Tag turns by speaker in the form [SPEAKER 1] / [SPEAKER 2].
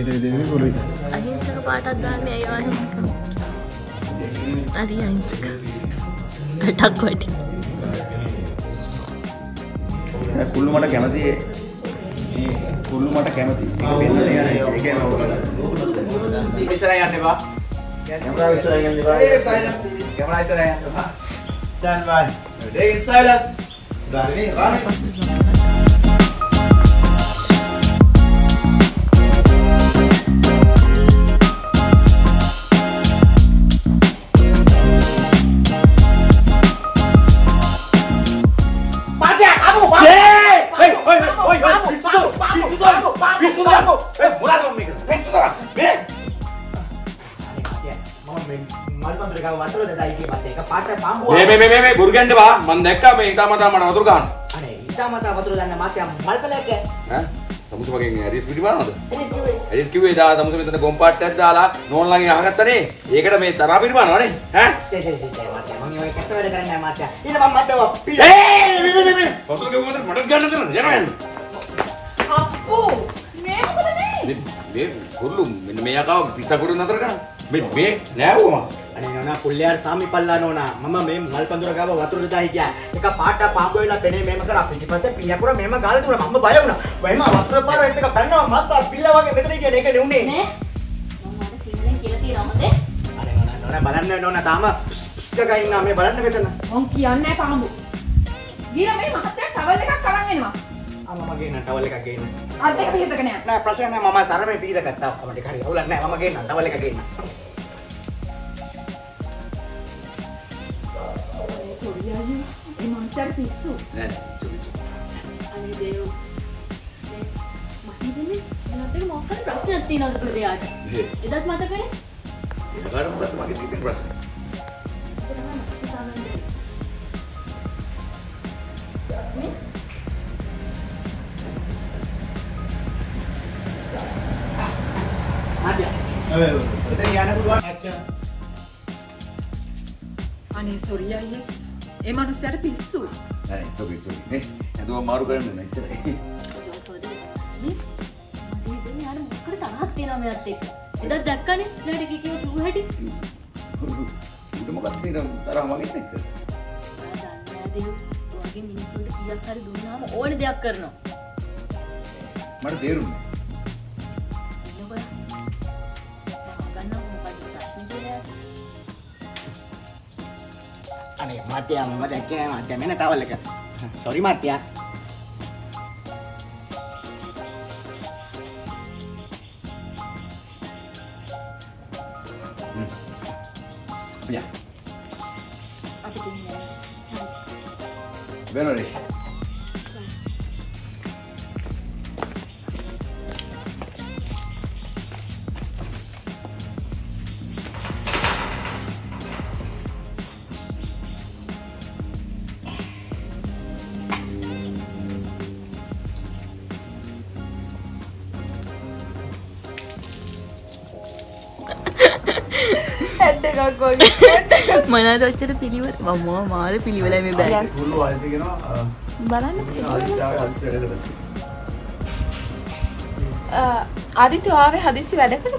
[SPEAKER 1] මෙතන දෙන්නේ පොළොයි.
[SPEAKER 2] අහිංසක පාටක් දාන්නේ අයවා හිමක හරි අහිංසක. අටක් වටි.
[SPEAKER 3] කුල්ලු මට කැමති. මේ කුල්ලු මට කැමති. ඒක වෙන්න යන එක ඒක ඉස්සරහ යන්න එපා. කැමරා ඉස්සරහ යන්න එපා. ඒ සයිලන්ස් කැමරා ඉස්සරහ යන්න
[SPEAKER 4] මේ මේ මේ මේ බුරුගන්ඩ බා. මන් දැක්කා මේ ඉතාමතා මට වතුර ගන්න.
[SPEAKER 5] අනේ ඉතාමතා වතුර දන්න මාත්‍යා මල්පලයක්.
[SPEAKER 4] ඈ? තමුස මගෙන් ඇරිස් පිටි බලනවද ඇරිස් කිව්වේ දා තමුස මෙතන ගොම්පාට්ටයක් දාලා නෝන්ලගෙන් අහගත්තනේ. ඒකට මේ තරහ පිටි බලනවනේ ඈ?
[SPEAKER 5] ෂේ ෂේ ෂේ මාත්‍යා මම ඔය කැස්ස වැඩ කරන්නේ නැහැ මාත්‍යා. ඊට මම මත්තව පී
[SPEAKER 4] ඒ මේ මේ මේ වතුර ගෙවුම මට මට ගන්න දෙන්න යනවා. යන්න
[SPEAKER 6] අප්පු මේ මොකද මේ?
[SPEAKER 4] මේ මේ කුරුළු මෙන්න මේ යකාව පිස්සකුරු නතර කරන්න මේ මේ නෑවුවා
[SPEAKER 5] අනේ නෝනා පුල්ලයාර සාමි පල්ලා නෝනා. මම මේ මල් පඳුර ගාව වතුර දායි ගියා. එක පාට පාඹ වෙලා පෙනේ මේම කරා. පිටිපස්සේ පියකුර මේම ගාලා දුන්නා මම බය වුණා. වයිම වතුර පාර එක පැන්නවා මත්තා පිල්ලා වගේ මෙතන කියන එක නෙුනේ
[SPEAKER 2] නේ? මම අර සිංහලෙන් කියලා හොඳේ
[SPEAKER 5] අනේ නෝනා නෝනා බලන්න නෝනා තාම පුස්තක ඉන්නා. මේ බලන්න මෙතන.
[SPEAKER 6] මං කියන්නේ පාඹු. ගියා මේ මහත්තයා ටවල් එකක් අරන් එනවා
[SPEAKER 5] අම්මා මගේ නටවල් එකක් ගේන්න.
[SPEAKER 6] අත් දෙක පිටතක නෑ.
[SPEAKER 5] නෑ ප්‍රශ්න නෑ මම සරමේ පීර ගත්තා. ඔක්කොම ටික හරි අවුලක් නෑ මම ගේන්න ටවල් එක ගේන්න.
[SPEAKER 6] සොරි අයියෝ මේ මනුස්සයාට පිස්සු.
[SPEAKER 4] නෑ චුලි
[SPEAKER 2] අනේ දේව්. මේ මම හිතන්නේ මට මොකක්ද ප්‍රශ්නයක් තියෙනවද ප්‍රදේයාට?
[SPEAKER 4] හේ.
[SPEAKER 2] එදත් මතකනේ
[SPEAKER 4] ඒකට මොකද මගේ තියෙන ප්‍රශ්නේ
[SPEAKER 6] අනේ සොරි අයියේ. ඒ මනුස්සයාට පිස්සු.
[SPEAKER 4] නෑ චුලි චුලි නේ හදුව මාරු කරන්න නැච්චරයි
[SPEAKER 2] සෝරි මේ හිතෙන්නේ යාර මොකක්ද තරහක් තියෙනවා මෙයත් එක්ක එදත් දැක්කනේ ඊට කී කිව්ව කිව්ව හැටි
[SPEAKER 4] උඩ මොකක්ද තියෙන තරහ මගෙත් එක්ක
[SPEAKER 2] දේව් ඔයගේ මිනිස්සුන්ට කීයක් හරි දුන්නාම ඕනේ දෙයක් කරනවා
[SPEAKER 4] මට තේරුන්නේ
[SPEAKER 5] අනේ මාත්‍යා මම දැක්කේ නෑ මාත්‍යා මෙන්න ටවල් එක සෝරි මාත්‍යා
[SPEAKER 4] නෑ යා
[SPEAKER 6] අපි කියන්නේ
[SPEAKER 4] වෙනෝනේ
[SPEAKER 6] එකක් වගේ
[SPEAKER 2] මනද ඔච්චර පිළිවෙල? මම මාර පිළිවෙලයි මේ බෑ
[SPEAKER 3] කුල්ලු ආදිත කියනවා
[SPEAKER 2] බලන්න.
[SPEAKER 6] ආදිත්‍ය ආවේ හදිස්සි වැඩකට